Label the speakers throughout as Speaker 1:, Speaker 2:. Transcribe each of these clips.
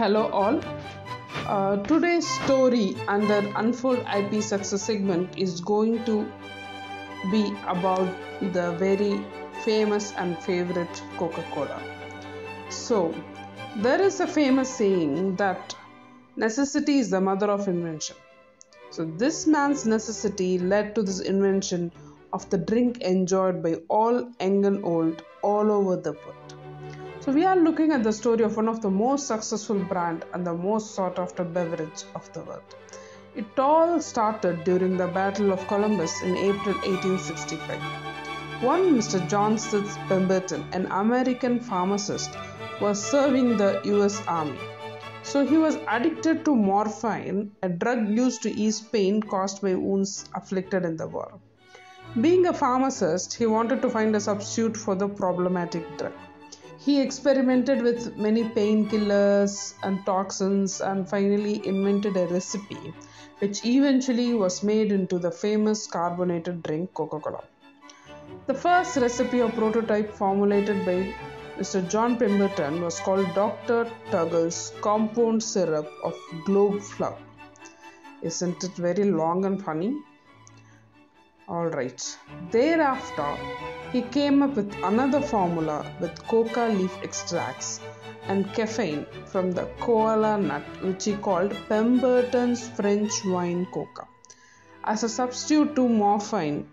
Speaker 1: Hello, all. Uh, today's story under Unfold IP Success segment is going to be about the very famous and favorite Coca Cola. So, there is a famous saying that necessity is the mother of invention. So, this man's necessity led to this invention of the drink enjoyed by all young and old all over the world. So we are looking at the story of one of the most successful brand and the most sought after beverage of the world. It all started during the Battle of Columbus in April 1865. One Mr. John Stith Pemberton, an American pharmacist, was serving the US Army. So he was addicted to morphine, a drug used to ease pain caused by wounds afflicted in the war. Being a pharmacist, he wanted to find a substitute for the problematic drug. He experimented with many painkillers and toxins and finally invented a recipe which eventually was made into the famous carbonated drink Coca Cola. The first recipe or prototype formulated by Mr. John Pemberton was called Dr. Tuggle's compound syrup of globe flower. Isn't it very long and funny? Alright. Thereafter, he came up with another formula with coca leaf extracts and caffeine from the kola nut, which he called Pemberton's French wine coca, as a substitute to morphine,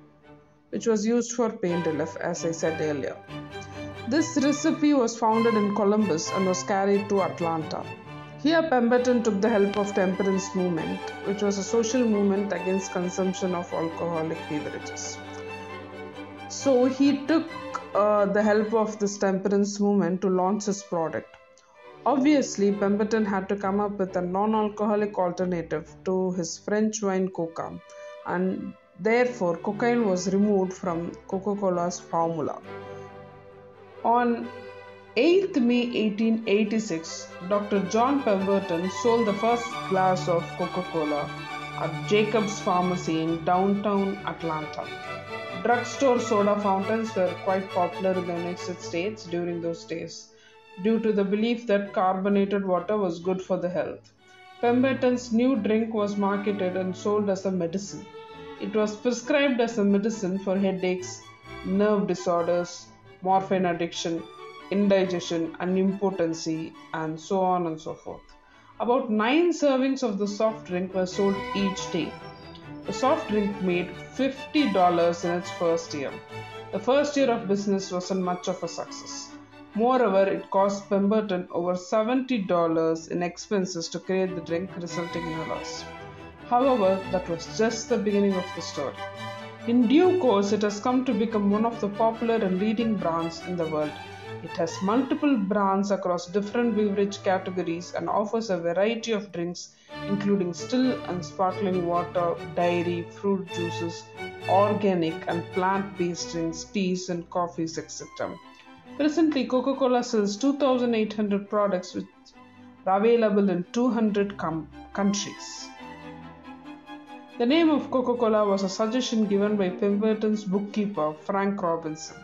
Speaker 1: which was used for pain relief, as I said earlier. This recipe was founded in Columbus and was carried to Atlanta. Here, Pemberton took the help of temperance movement, which was a social movement against consumption of alcoholic beverages. So he took uh, the help of this temperance movement to launch his product. Obviously, Pemberton had to come up with a non-alcoholic alternative to his French wine coca, and therefore cocaine was removed from Coca-Cola's formula. On 8th May 1886, Dr. John Pemberton sold the first glass of Coca Cola at Jacob's Pharmacy in downtown Atlanta. Drugstore soda fountains were quite popular in the United States during those days due to the belief that carbonated water was good for the health. Pemberton's new drink was marketed and sold as a medicine. It was prescribed as a medicine for headaches, nerve disorders, morphine addiction, indigestion and impotency and so on and so forth. About 9 servings of the soft drink were sold each day. The soft drink made $50 in its first year. The first year of business wasn't much of a success. Moreover, it cost Pemberton over $70 in expenses to create the drink, resulting in a loss. However, that was just the beginning of the story. In due course, it has come to become one of the popular and leading brands in the world it has multiple brands across different beverage categories and offers a variety of drinks, including still and sparkling water, dairy, fruit juices, organic and plant based drinks, teas, and coffees, etc. Presently, Coca Cola sells 2,800 products which are available in 200 com- countries. The name of Coca Cola was a suggestion given by Pemberton's bookkeeper, Frank Robinson.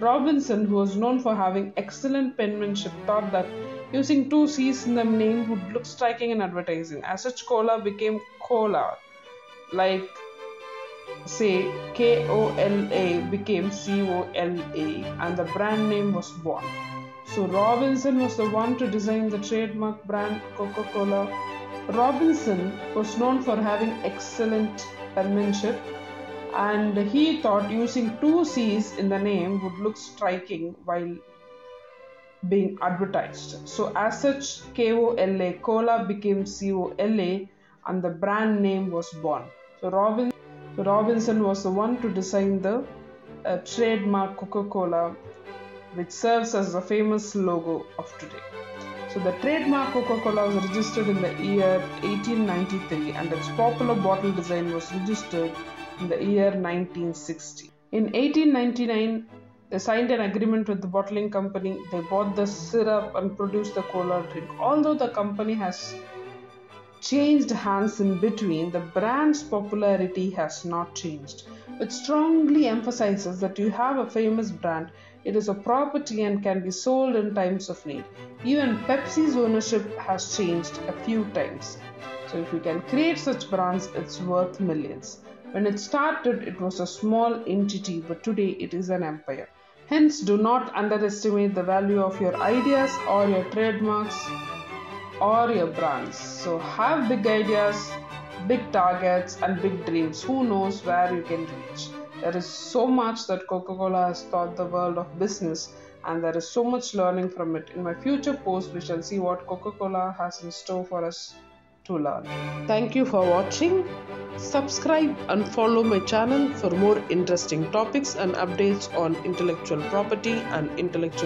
Speaker 1: Robinson, who was known for having excellent penmanship, thought that using two C's in the name would look striking in advertising. As such, kola became cola, like say K O L A became C O L A, and the brand name was born. So Robinson was the one to design the trademark brand Coca Cola. Robinson was known for having excellent penmanship and he thought using two C's in the name would look striking while being advertised. So, as such, KOLA Cola became COLA and the brand name was born. So, Robin, so Robinson was the one to design the uh, trademark Coca Cola, which serves as the famous logo of today. So, the trademark Coca Cola was registered in the year 1893 and its popular bottle design was registered in the year 1960. In 1899, they signed an agreement with the bottling company. They bought the syrup and produced the cola drink. Although the company has changed hands in between, the brand's popularity has not changed, It strongly emphasizes that you have a famous brand, It is a property and can be sold in times of need. Even Pepsi's ownership has changed a few times. So, if you can create such brands, it's worth millions. When it started, it was a small entity, but today it is an empire. Hence, do not underestimate the value of your ideas or your trademarks or your brands. So, have big ideas, big targets, and big dreams. Who knows where you can reach? There is so much that Coca Cola has taught the world of business, and there is so much learning from it. In my future post, we shall see what Coca Cola has in store for us to learn. Thank you for watching. Subscribe and follow my channel for more interesting topics and updates on intellectual property and intellectual